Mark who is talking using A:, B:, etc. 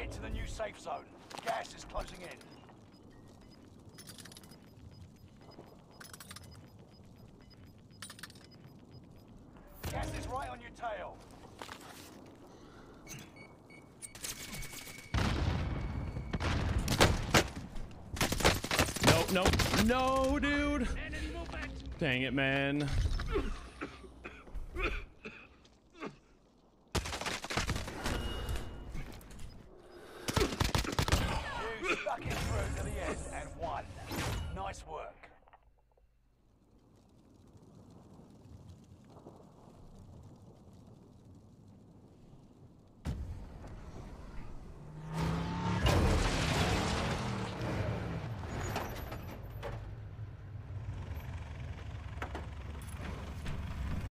A: Get to the new safe zone. Gas is closing in. Gas is right on your tail.
B: Nope, nope. No, dude. Dang it, man.